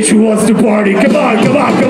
bitch who wants to party. Come on, come on, come on.